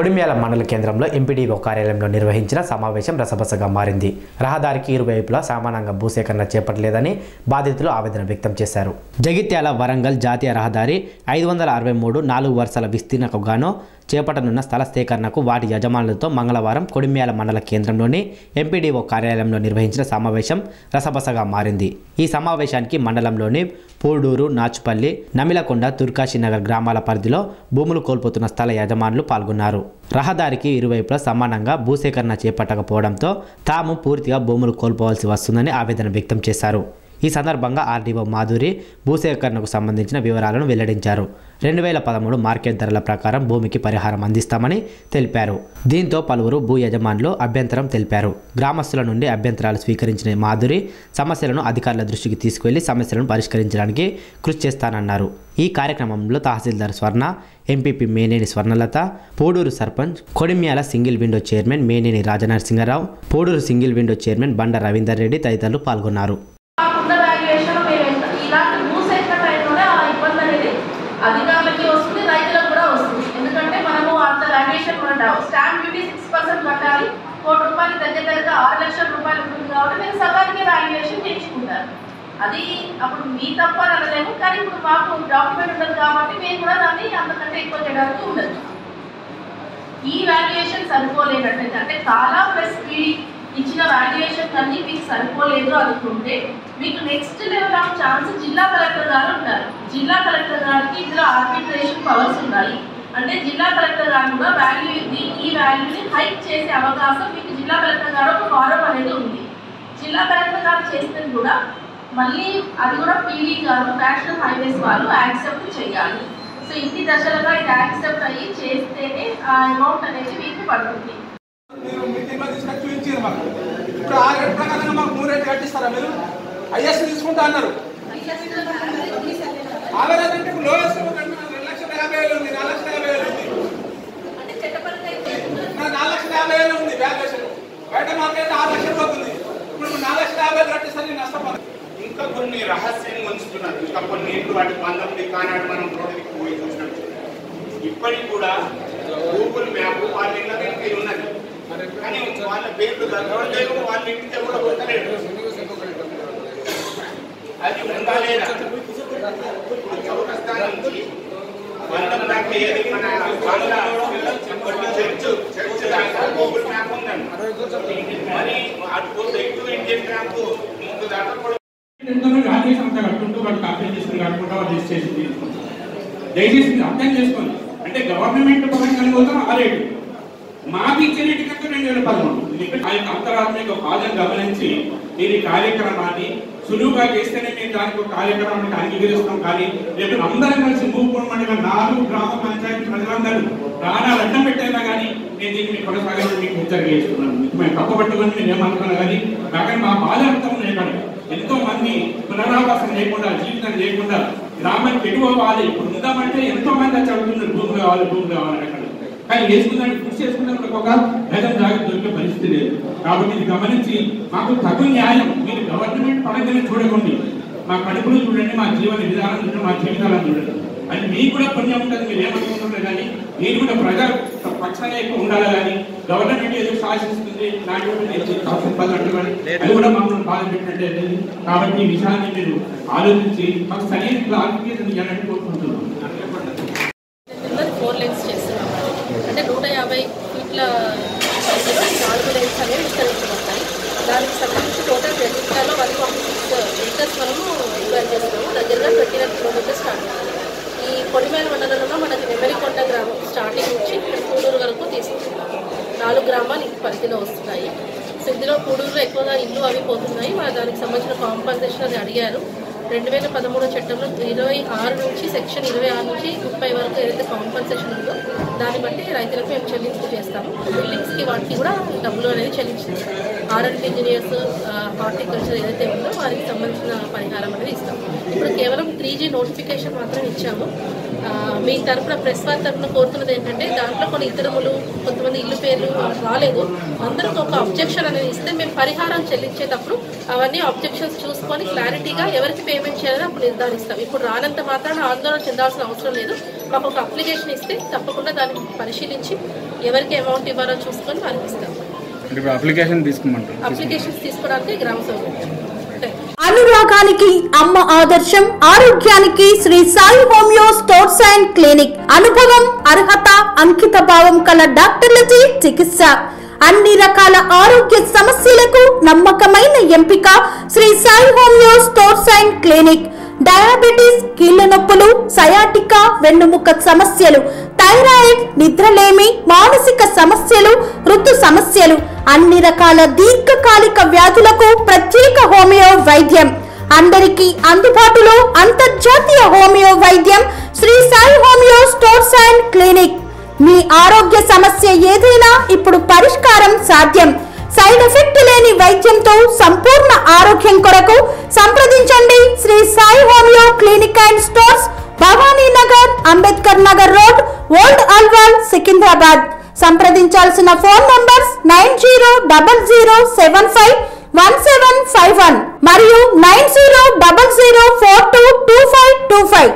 కొడిమ్యాల మండల కేంద్రంలో ఎంపీడీఓ కార్యాలయంలో నిర్వహించిన సమావేశం రసబసగా మారింది. రహదారికి ఇరువైపులా సామానంగా భూసేకరణ చేపట్టలేదని బాధితులు ఆవేదన వ్యక్తం చేశారు. జగిత్యాల వరంగల్ జాతీయ రహదారి ఐదు వందల అరవై మూడు నాలుగు వరుసల విస్తీర్ణకు గాను చేపట్టనున్న స్థల సేకరణకు వాటి యజమానులతో మంగళవారం కొడిమ్యాల మండల కేంద్రంలోని ఎంపీడీఓ కార్యాలయంలో నిర్వహించిన సమావేశం రసబసగా మారింది. ఈ సమావేశానికి మండలంలోని పూడూరు నాచుపల్లి నమిలకొండ తుర్కాశీనగర్ గ్రామాల పరిధిలో భూములు కోల్పోతున్న స్థల యజమానులు పాల్గొన్నారు. రహదారికి ఇరువైపులా సమానంగా భూసేకరణ చేపట్టకపోవడంతో తాము పూర్తిగా భూములు కోల్పోవాల్సి వస్తుందని ఆవేదన వ్యక్తం చేశారు. ఈ సందర్భంగా ఆర్డీఓ మాధురి భూసేకరణకు సంబంధించిన వివరాలను వెల్లడించారు. రెండు వేల పదమూడు మార్కెట్ ధరల ప్రకారం భూమికి పరిహారం అందిస్తామని తెలిపారు. దీంతో పలువురు భూ యజమానులు అభ్యంతరం తెలిపారు. గ్రామస్తుల నుండి అభ్యంతరాలు స్వీకరించిన మాధురి సమస్యలను అధికారుల దృష్టికి తీసుకువెళ్ళి సమస్యలను పరిష్కరించడానికి కృషి చేస్తానన్నారు. ఈ కార్యక్రమంలో tahsildar Swarna MPP Meneni Swarnalatha Poduru sarpanch Kodimyala single window chairman Meneni Rajanarasimharao Poduru single window chairman Banda Ravinder Reddy తదితరులు పాల్గొన్నారు కాకుండా వాల్యుయేషన్ మేము ఎంత ఇలాంటి మూసేసిన టైంలోనే ఆ ఇబ్బంది అనేది అధికారులకి వస్తుంది రైతులకు కూడా వస్తుంది. ఎందుకంటే మనము అంత వాల్యుయేషన్ మన స్టాంప్ డ్యూటీ సిక్స్ పర్సెంట్ కట్టాలి కోటి రూపాయలు దగ్గర దగ్గర ఆరు లక్షల రూపాయలు ఉంటుంది కాబట్టి నేను సగానికి వాల్యుయేషన్ చేయించుకుంటారు అది అప్పుడు మీ తప్ప అనలేము కానీ ఇప్పుడు మాకు డాక్యుమెంట్ ఉండదు కాబట్టి మేము కూడా దాన్ని అంతకంటే ఎక్కువ చేయడానికి ఉండదు. ఈ వాల్యుయేషన్ సరిపోలేనట్టయితే అంటే చాలా ఇచ్చిన వాల్యుయేషన్ అన్ని మీకు సరిపోలేదు అనుకుంటే మీకు నెక్స్ట్ లెవెల్ ఆఫ్ ఛాన్స్ జిల్లా కలెక్టర్ గారు ఉంటారు. జిల్లా కలెక్టర్ గారికి ఇందులో ఆర్బిట్రేషన్ పవర్స్ ఉన్నాయి అంటే జిల్లా కలెక్టర్ గారు కూడా వాల్యూ ఇది ఈ వాల్యూని హైక్ చేసే అవకాశం మీకు జిల్లా కలెక్టర్ గారు ఒక ఫారం అనేది ఉంది. జిల్లా కలెక్టర్ గారు చేస్తే కూడా మళ్ళీ అది కూడా పీడీ గారు నేషనల్ హైవేస్ వాళ్ళు యాక్సెప్ట్ చేయాలి. సో ఇన్ని దశలుగా ఇది యాక్సెప్ట్ అయ్యి చేస్తేనే ఆ అమౌంట్ అనేది మీకు పడుతుంది. మీరు మీటింగ్లో తీసుకొని చూపించారు మాకు. ఇప్పుడు ఆ రేట్ ప్రకారంగా మాకు మూడు రేట్లు కట్టిస్తారా మీరు? ఐఎస్ తీసుకుంటా అన్నారు. ఆవరేజ్ అంటే ఇప్పుడు లోయెస్ట్ రెండు లక్షల యాభై వేలు ఉంది నాలుగు లక్షల యాభై వేలు ఉంది. నా నాలుగు లక్షల యాభై వేలు ఉంది వాల్యుయేషన్ బయట మార్కెట్ ఆరు లక్షలు పోతుంది. ఇప్పుడు నాలుగు లక్షల యాభై వేలు కట్టిస్తే నేను నష్టపోతాను ఇంకా కొన్ని రహస్యంగా ఉంచుతున్నారు. ఇంకా కొన్ని ఇంట్లో వాటి పంతొమ్మిది కానాడు మనం రోడ్డుకి పోయి చూసినాం ఇప్పటికి కూడా గూగుల్ మ్యాప్ వాళ్ళ ఇళ్ళ దగ్గర ఉన్నది కానీ వాళ్ళ పేర్లు దగ్గర వాళ్ళ ఇంటికి కూడా పోతలేడు అది దాకా ఏది మన చర్చ్ చర్చ్ దాకా గూగుల్ మ్యాప్ ఉందండి మరి అటు పోతే ఇండియన్ మ్యాప్ ముందు దాకా కూడా గాంధీ సంస్థ కట్టుకుంటూ వాడు కాపీ చేసుకుని వాళ్ళు రిజిస్ట్రేషన్ తీసుకుంటారు దయచేసి అర్థం చేసుకోండి. అంటే గవర్నమెంట్ పరంగా పోతాం ఆ రేటు మాకు ఇచ్చే రేటు కంటే రెండు వేల పదమూడు. ఆ యొక్క అంతరాత్మిక బాధను గమనించి మీరు ఈ కార్యక్రమాన్ని సులువుగా చేస్తేనే మేము దానికి ఒక కార్యక్రమానికి అంగీకరిస్తాం. కానీ రేపు అందరం కలిసి మూపుకోవడం మండలం నాలుగు గ్రామ పంచాయతీ ప్రజలందరూ ప్రాణాలు అడ్డం పెట్టైనా కానీ నేను దీన్ని మీకు కొనసాగాలని మీకు హెచ్చరిక చేస్తున్నాను. మేము తప్పబట్టుకొని నేను ఏమనుకున్నా కానీ కానీ మా బాధ అర్థం లేకుండా ఎంతో మంది పునరావాసం లేకుండా జీవితం లేకుండా గ్రామానికి ఎటు అవ్వాలి ఇప్పుడు ఉందామంటే ఎంతో మంది చదువుతున్నారు. భూమి కావాలి భూమి కావాలని అక్కడ. కానీ వేసుకున్నాడు కృషి చేసుకున్నప్పుడు ఒక గజం జాగ్రత్త దొరికే పరిస్థితి లేదు. కాబట్టి ఇది గమనించి మాకు తగు న్యాయం మీరు గవర్నమెంట్ పరంగానే చూడకండి. మా కడుపులు చూడండి మా జీవన విధానం చూడండి మా జీవితాలను చూడండి. అది మీకు కూడా పుణ్యం ఉంటుంది మీరు ఏమనుకుంటున్నారు కానీ మీరు కూడా ప్రజా పక్షాన ఎక్కువ ఉండాలి కానీ గవర్నమెంట్ ఏదో శాసిస్తుంది నాటి కావాల్సిన అది కూడా మమ్మల్ని బాధ లేదు. కాబట్టి ఈ విషయాన్ని మీరు ఆలోచించి మాకు సరైన క్లారిఫికేషన్ ఇవ్వాలని కోరుకుంటున్నాం. పెద్ద గ్రామం స్టార్టింగ్ నుంచి ఇక్కడ కూడూరు వరకు తీసుకుంటున్నాము నాలుగు గ్రామాలు ఈ పరిధిలో వస్తున్నాయి. సో ఇందులో కూడూరులో ఎక్కువగా ఇల్లు అవి పోతున్నాయి. మా దానికి సంబంధించిన కాంపన్సేషన్ అది అడిగారు. రెండు వేల పదమూడు చట్టంలో ఇరవై ఆరు నుంచి సెక్షన్ ఇరవై ఆరు నుంచి ముప్పై వరకు ఏదైతే కాంపన్సేషన్ ఉందో దాన్ని బట్టి రైతులకు మేము చెల్లింపు చేస్తాము. బిల్డింగ్స్కి వాటికి కూడా డబ్బులు అనేది చెల్లించింది ఆర్ఎండ్ ఇంజనీర్స్ హార్టికల్చర్ ఏదైతే ఉందో వారికి సంబంధించిన పరిహారం అనేది ఇస్తాము. ఇప్పుడు కేవలం త్రీ జీ నోటిఫికేషన్ మాత్రం ఇచ్చాము. మీ తరఫున ప్రెస్ వారి తరఫున కోరుతున్నది ఏంటంటే దాంట్లో కొన్ని ఇతరములు కొంతమంది ఇల్లు పేర్లు రాలేదు. అందరికి ఒక అబ్జెక్షన్ అనేది ఇస్తే మేము పరిహారం చెల్లించేటప్పుడు అవన్నీ అబ్జెక్షన్స్ చూసుకొని క్లారిటీగా ఎవరికి పేమెంట్ చేయాలని అప్పుడు నిర్ధారిస్తాం. ఇప్పుడు రానంత మాత్రాన ఆందోళన చెందాల్సిన అవసరం లేదు. మాకు ఒక అప్లికేషన్ ఇస్తే తప్పకుండా దాన్ని పరిశీలించి ఎవరికి అమౌంట్ ఇవ్వాలో చూసుకొని వారికి ఇస్తాం. అప్లికేషన్ తీసుకోమంటారు. అప్లికేషన్స్ తీసుకోవడానికి గ్రామ సభ అనురాగానికి అమ్మ ఆదర్శం ఆరోగ్యానికి Shri Sai homeo stores and clinic. అనుభవం అర్హత అంకిత భావం కల డాక్టర్లచే చికిత్స. అన్ని రకాల ఆరోగ్య సమస్యలకు నమ్మకమైన ఎంపిక Shri Sai homeo stores and clinic. Diabetes కీళ్ళ నొప్పులు సయాటికా వెన్నుముక సమస్యలు థైరాయిడ్ నిద్రలేమి మానసిక సమస్యలు ఋతు సమస్యలు అన్ని రకాల దీర్ఘకాలిక వ్యాధుల వైద్యం. అందరికీ అందుబాటులో అంతర్జాతీయ హోమియో వైద్యం Shri Sai homeo stores and clinic. మీ ఆరోగ్య సమస్య ఏదైనా ఇప్పుడు పరిష్కారం సాధ్యం. సైడ్ ఎఫెక్ట్ లేని వైద్యంతో సంపూర్ణ ఆరోగ్యం కొరకు సంప్రదించండి Shri Sai homeo clinic and stores Bhavani Nagar Ambedkar Nagar road old Alwal Secunderabad. సంప్రదించాల్సిన phone numbers nine zero double zero seven five one seven five one మరియు nine zero double zero four two two five two five.